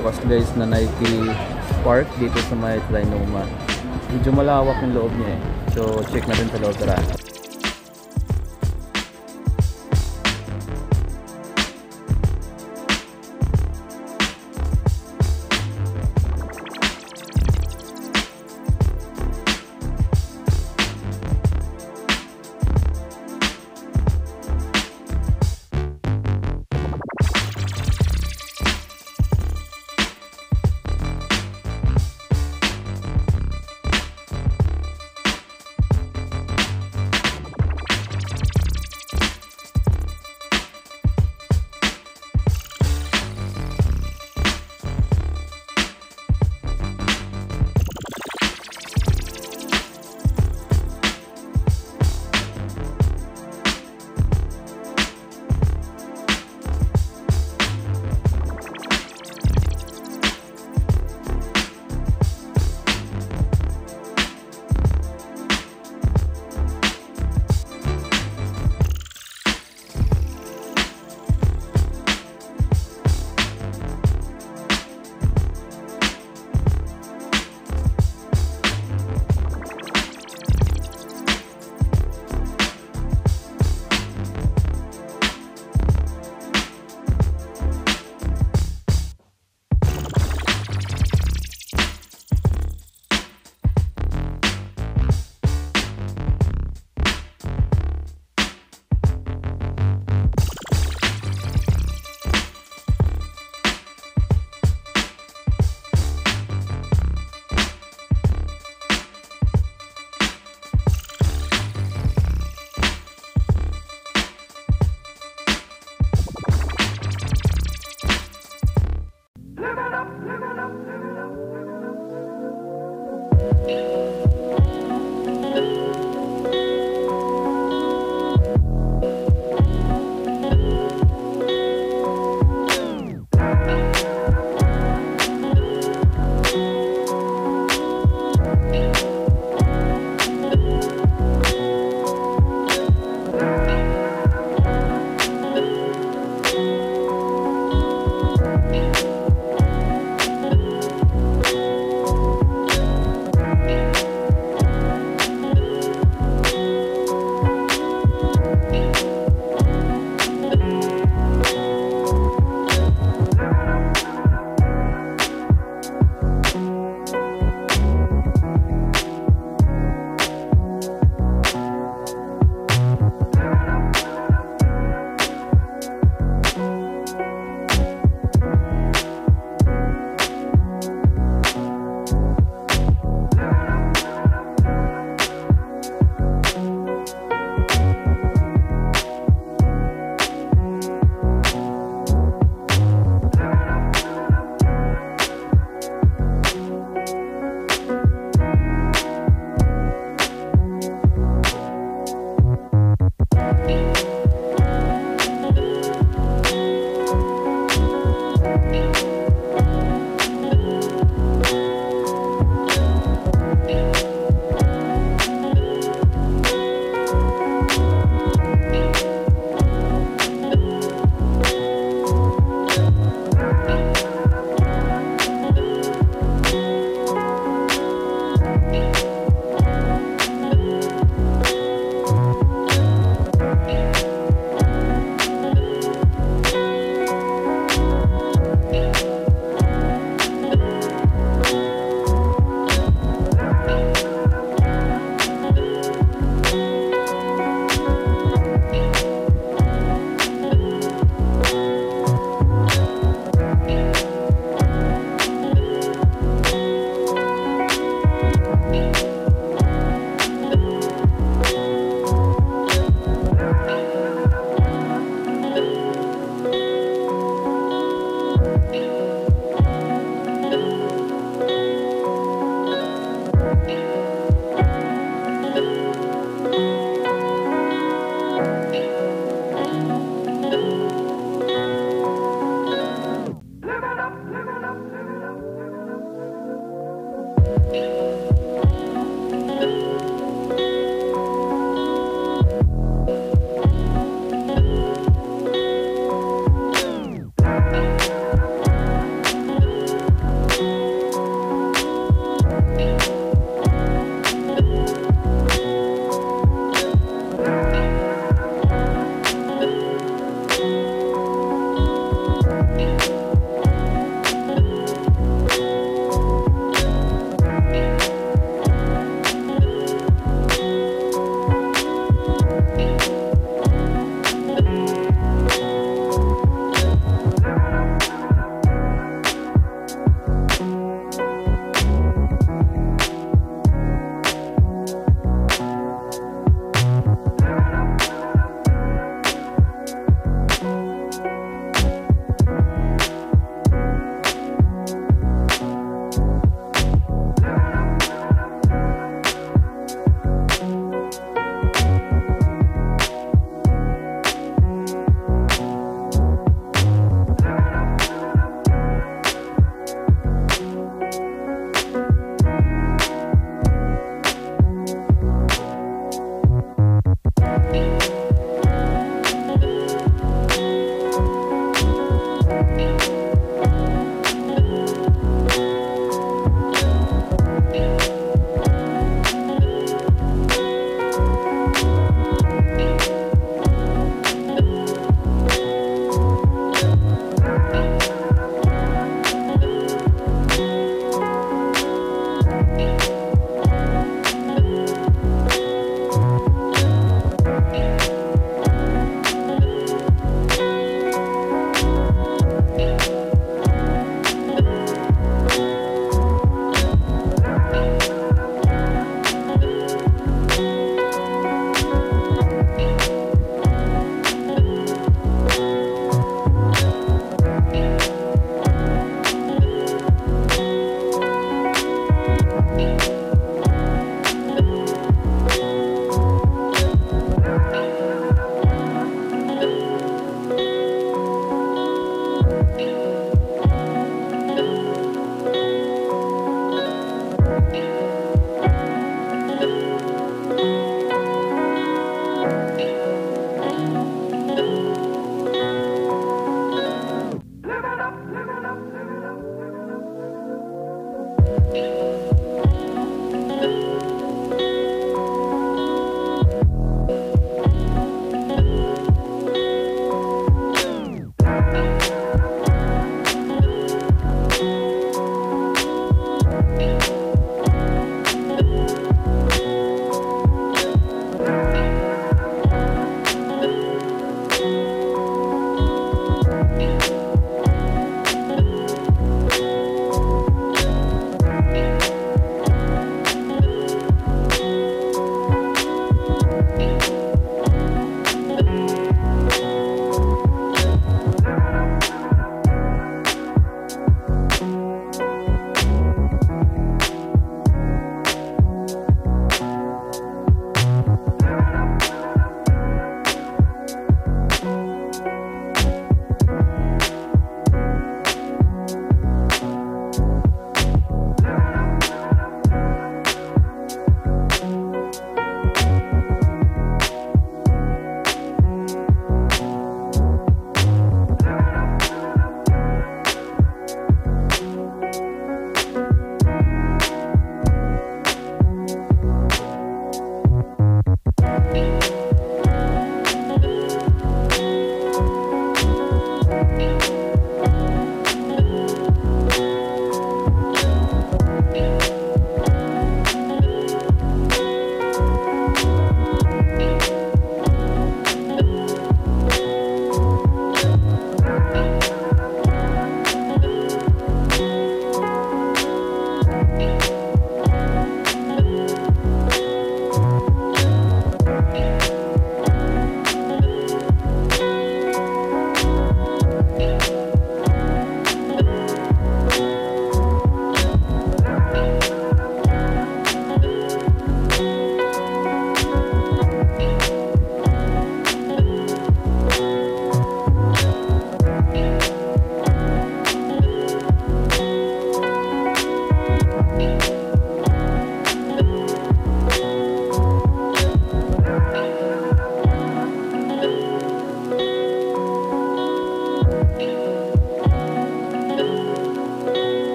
bukas guys na Nike Park dito sa may Trinoma. Medyo malawak yung loob niya eh. So check natin sa loob tara.